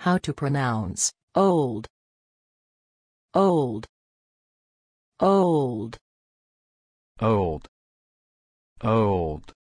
How to pronounce old. Old. Old. Old. Old.